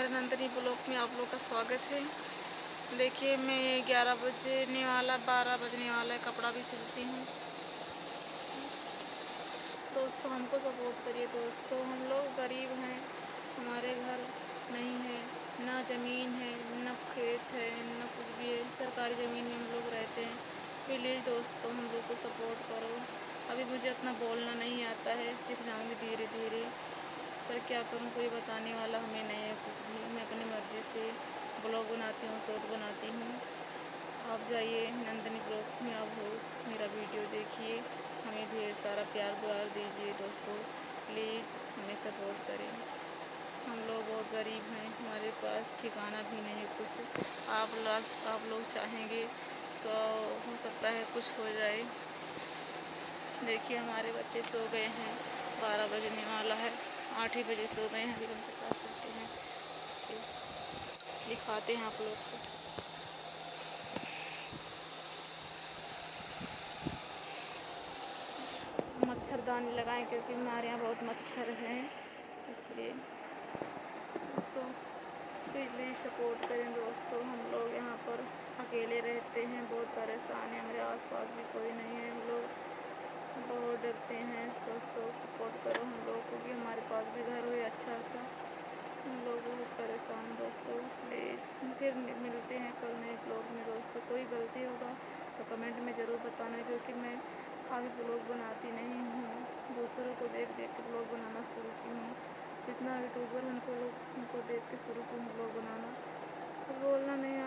हमारे नंदनी ब्लॉक में आप लोग का स्वागत है। देखिए, मैं ग्यारह बजने वाला, बारह बजने वाला कपड़ा भी सिलती हूँ। दोस्तों, हमको सपोर्ट करिए दोस्तों। हम लोग गरीब हैं, हमारे घर नहीं है, ना ज़मीन है, न खेत है, न कुछ भी है। सरकारी ज़मीन में हम लोग रहते हैं। प्लीज़ दोस्तों, हम लोग को सपोर्ट करो। अभी मुझे अपना बोलना नहीं आता है सीख जाऊँगी धीरे धीरे क्या करूँ, कोई बताने वाला हमें नहीं है कुछ भी। मैं अपनी मर्ज़ी से ब्लॉग बनाती हूँ, शॉर्ट बनाती हूँ। आप जाइए नंदनी ब्लॉग में, आप हो मेरा वीडियो देखिए। हमें ढेर सारा प्यार दुआर दीजिए दोस्तों। प्लीज़ हमें सपोर्ट करें। हम लोग बहुत गरीब हैं, हमारे पास ठिकाना भी नहीं है कुछ। आप लोग आप लोग चाहेंगे तो हो सकता है कुछ हो जाए। देखिए हमारे बच्चे सो गए हैं, बारह बजने वाला है। आठ ही बजे सो गए हैं, अभी हम बता सकते हैं। दिखाते हैं आप लोग को। मच्छरदानी लगाएँ, क्योंकि हमारे यहाँ बहुत मच्छर हैं, इसलिए दोस्तों प्लीज़ सपोर्ट करें दोस्तों, हम लोग यहाँ पर अकेले रहते हैं, बहुत परेशान हैं, हमारे आसपास भी कोई नहीं है, हम लोग बहुत डरते हैं, दोस्तों सपोर्ट करो हम लोग को भी हमारे पास भी घर हो अच्छा सा। हम लोग बहुत परेशान दोस्तों प्लीज़ फिर मिलते हैं कल नए ब्लॉग में दोस्तों। कोई गलती होगा तो कमेंट में ज़रूर बताना क्योंकि मैं खाली ब्लॉग बनाती नहीं हूँ। दूसरों को देख देख के ब्लॉग बनाना शुरू की हूँ। जितना यूट्यूबर उनको लोग उनको देख के शुरू की हूँ ब्लॉग बनाना। तो बोलना नहीं